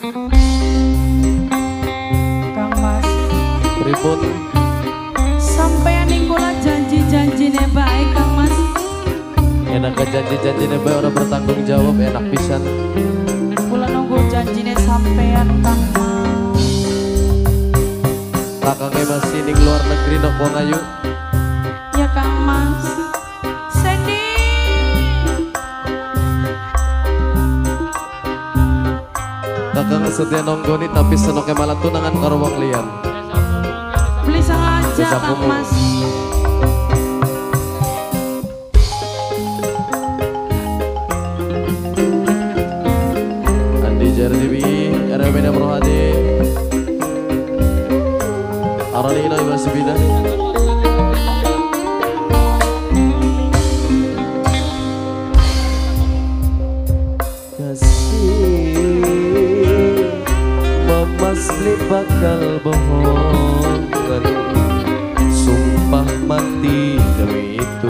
Kang Mas. Pripun sampean ning kula janji-janjine baik Kang Mas. Enak ke janji-janji bae orang bertanggung jawab enak pisan. Kula nunggu janjine sampean Kang Mas. Kakangnya masih di luar negeri nok wong ayu kakang setia nonggoni tapi senoknya malah tunangan karo wong liyan. Beli sengaja Kang. Mas. Andi Jardibi Arabina Prohadi Aralina Ibasibida asli bakal bohong. Sumpah mati demi itu.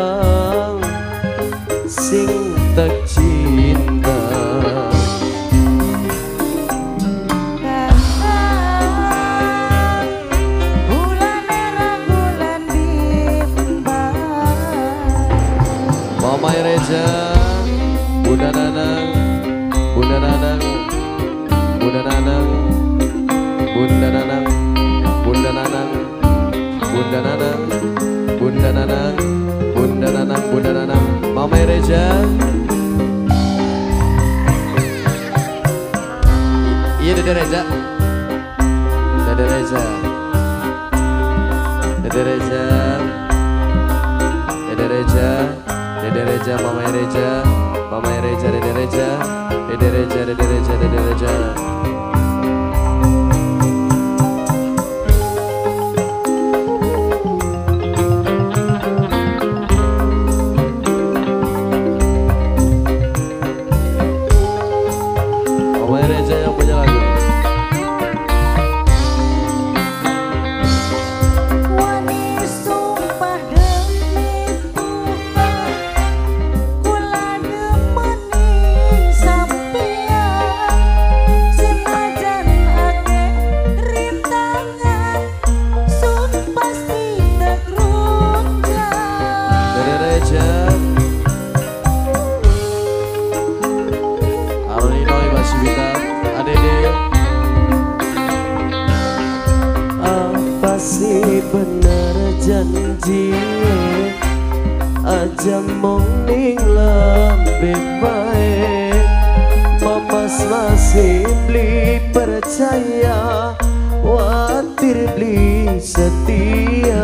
Reja. Bunda Nanang. Bunda Nanang. Bunda Nanang. Bunda Nanang. Bunda Nanang. Bunda Nanang. Bunda Nanang. Bunda Nanang. Bunda Nanang. Mama Reja? Iya Dede Reza Dede Reza Dede Reza Dede Reja, Dede Mama Reja, Mama Reja, Dede Reja, Dede Reja, Dede Reja, Dede Reja. Janji Aja ning lambe bae Mamas masih beli percaya Watir beli setia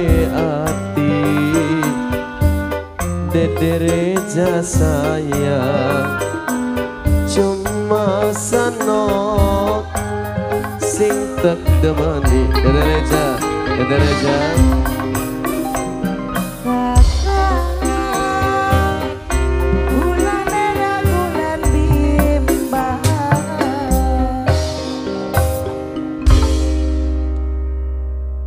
तेरे जैसा यार cuma sanot sing tak demani dadareja dadareja